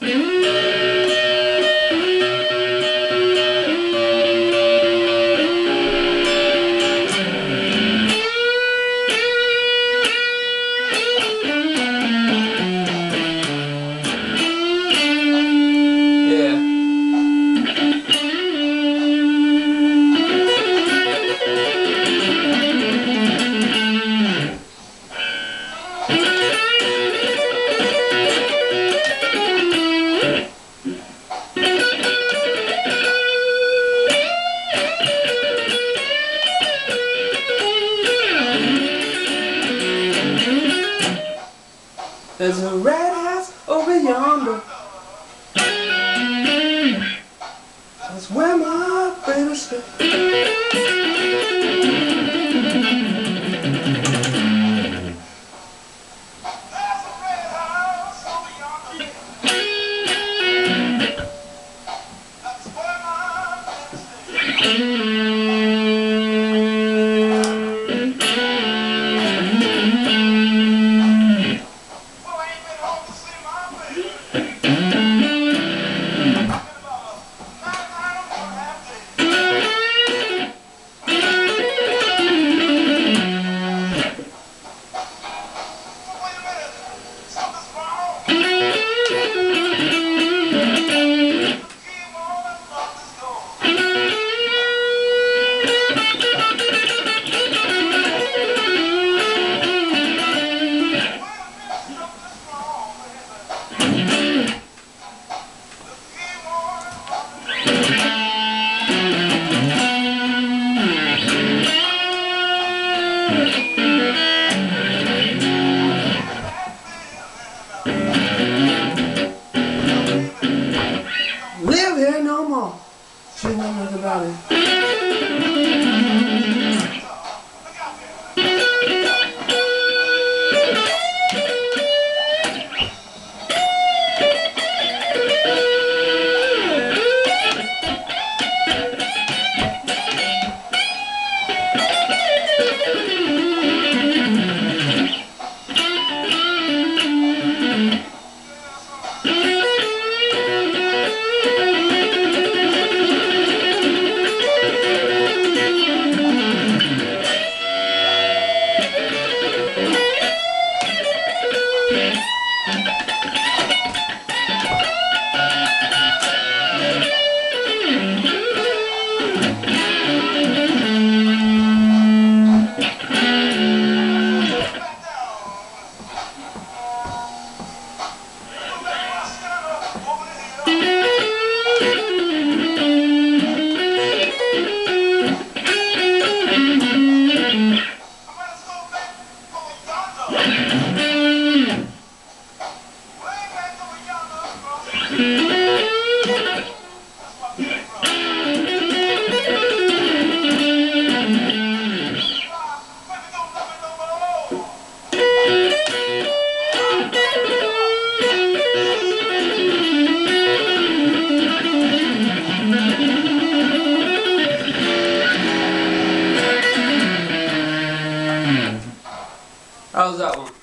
Mm-hmm. There's a red eyes over yonder. That's where my fancy That's a red house over yonder. That's where my baby stay. Live here no more. She know about it. Thank you. How's that one?